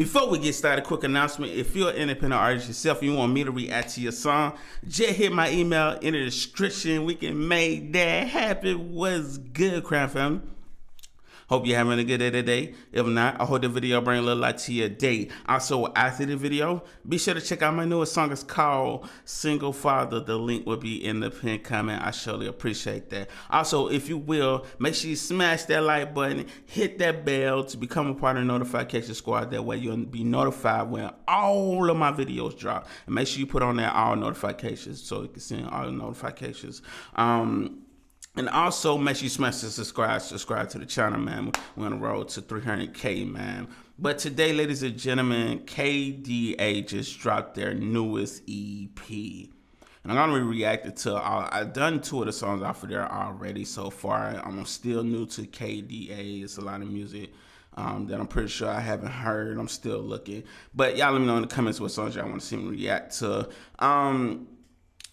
Before we get started, quick announcement. If you're an independent artist yourself you want me to react to your song, just hit my email in the description. We can make that happen. What's good, Crown Family? Hope you're having a good day today. If not, I hope the video bring a little light to your day. Also, after the video, be sure to check out my newest song. It's called Single Father. The link will be in the pinned comment. I surely appreciate that. Also, if you will, make sure you smash that like button, hit that bell to become a part of the notification squad. That way you'll be notified when all of my videos drop. And make sure you put on that all notifications so you can see all the notifications. Um, and also make sure you smash the subscribe, subscribe to the channel, man. We're on the road to 300K, man. But today, ladies and gentlemen, KDA just dropped their newest EP. And I'm gonna be reacting to I've done two of the songs off of there already so far. I'm still new to KDA. It's a lot of music um, that I'm pretty sure I haven't heard. I'm still looking. But y'all let me know in the comments what songs y'all want to see me react to. Um,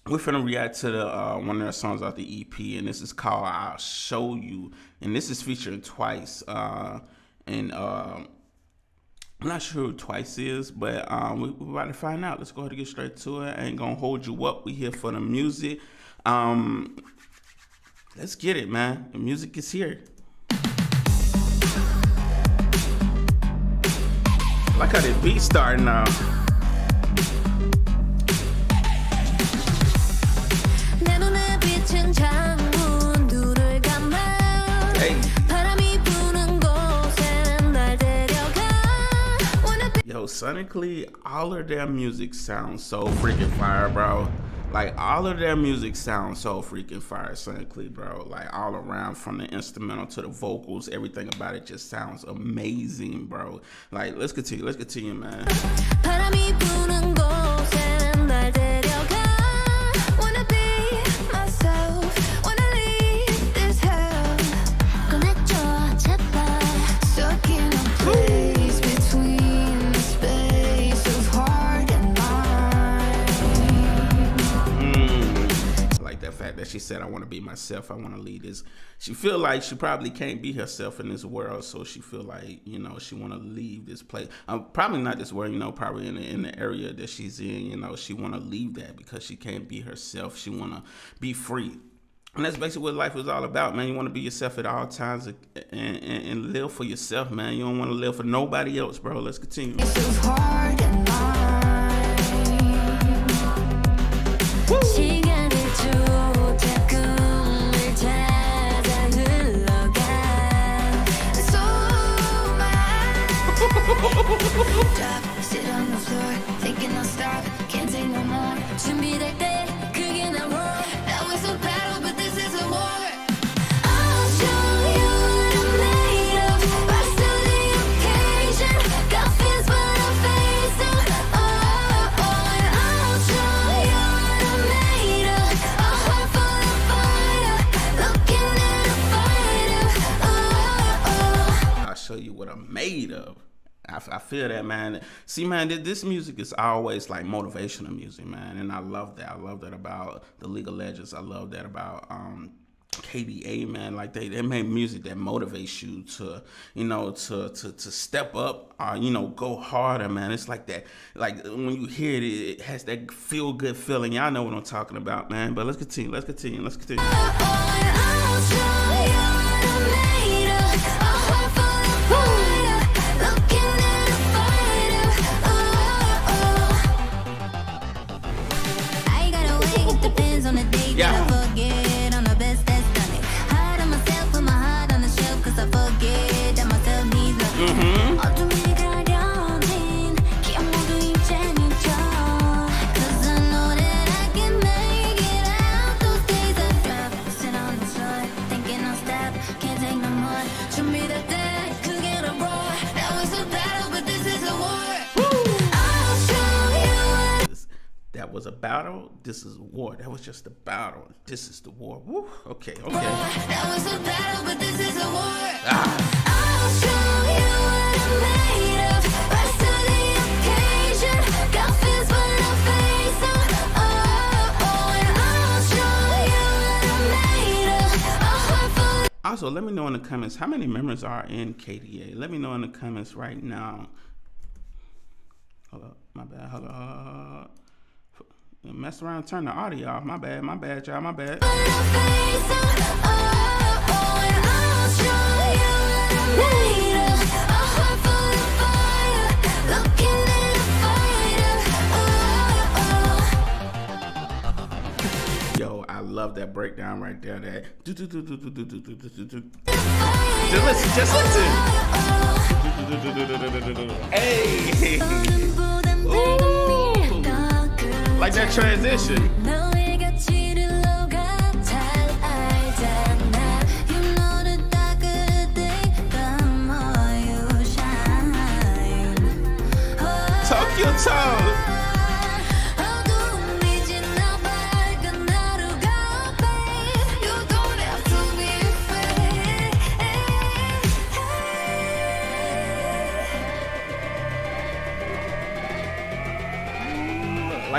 we're gonna react to the uh, one of their songs off the EP, and this is called "I'll Show You," and this is featuring Twice. Uh, and uh, I'm not sure who Twice is, but um, we, are about to find out. Let's go ahead and get straight to it. I ain't gonna hold you up. We here for the music. Um, let's get it, man. The music is here. I like how the beat starting now. Sonically, all of their music sounds so freaking fire, bro. Like all of their music sounds so freaking fire sonically, bro. Like all around from the instrumental to the vocals, everything about it just sounds amazing, bro. Like let's continue, let's continue, man. She said, I want to be myself. I want to lead this. She feel like she probably can't be herself in this world. So she feel like, you know, she want to leave this place. Um, probably not this world, you know, probably in the, in the area that she's in, you know, she want to leave that because she can't be herself. She want to be free. And that's basically what life is all about, man. You want to be yourself at all times and, and, and live for yourself, man. You don't want to live for nobody else, bro. Let's continue. Drop, sit on the floor, thinking I'll stop, can't take no more. Shouldn't be like that. I, I feel that, man. See, man, this music is always like motivational music, man, and I love that. I love that about the League of Legends. I love that about um, KDA, man. Like they, they make music that motivates you to, you know, to to to step up or you know go harder, man. It's like that. Like when you hear it, it has that feel good feeling. Y'all know what I'm talking about, man. But let's continue. Let's continue. Let's continue. Was a battle. This is war. That was just a battle. This is the war. Woo. Okay, okay. That was a battle, but this is a war. Ah. I'll show you what I'm made of. Rise to the occasion. Got fears, but I face them. Oh, oh, and I'll show you what I'm made of. Also, let me know in the comments how many members are in KDA. Let me know in the comments right now. Hold up, my bad. Hold up. Mess around, turn the audio off. My bad, my bad, y'all, my bad. Yo, I love that breakdown right there. That just listen, just listen. Hey. Ooh like that transition.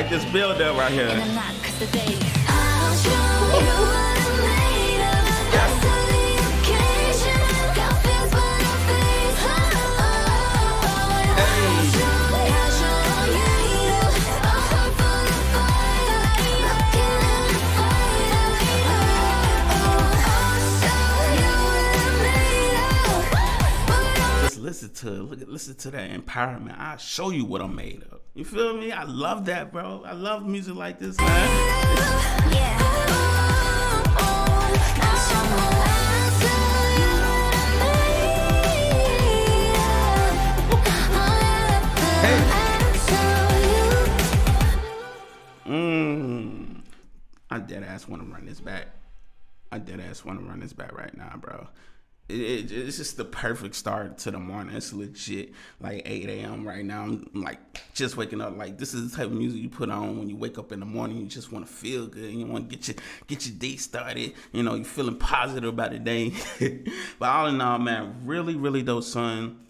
I'm made of. What I'm Just listen to. Look at listen to that empowerment. I'll show you what I'm made of. You feel me? I love that, bro. I love music like this, man. Yeah. Oh, oh, I'll show you Mm. I dead ass want to run this back. I dead ass want to run this back right now, bro. It, it, it's just the perfect start to the morning. It's legit like 8 a.m. right now. I'm like just waking up. Like this is the type of music you put on when you wake up in the morning. You just want to feel good. You want to get your get your day started. You know, you're feeling positive about the day. but all in all, man, really, really dope son.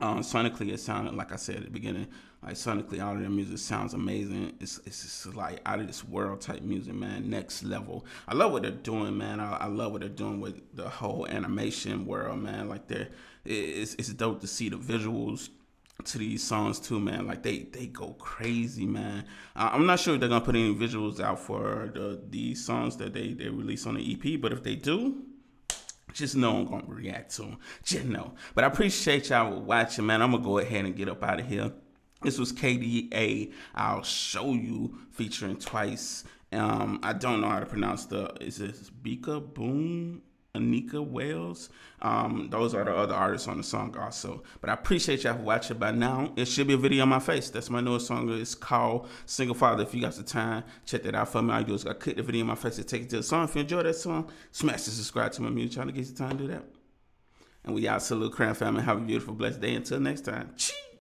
Um, sonically, it sounded like I said at the beginning. Like sonically, all of their music sounds amazing. It's it's just like out of this world type music, man. Next level. I love what they're doing, man. I, I love what they're doing with the whole animation world, man. Like they're it's it's dope to see the visuals to these songs too, man. Like they they go crazy, man. I'm not sure if they're gonna put any visuals out for the these songs that they they release on the EP, but if they do, just know I'm gonna react to them. Just know. But I appreciate y'all watching, man. I'm gonna go ahead and get up out of here. This was KDA. I'll show you featuring twice. Um, I don't know how to pronounce the. Is this Bika Boom? Annika Wales. Um, those are the other artists on the song also. But I appreciate y'all for watching by now. It should be a video on my face. That's my newest song. It's called Single Father. If you got some time, check that out for me. All you do is I click the video on my face to take it to the song. If you enjoy that song, smash the subscribe to my music channel. To get your time to do that. And we out. Salute Crown family. Have a beautiful, blessed day. Until next time. Cheese.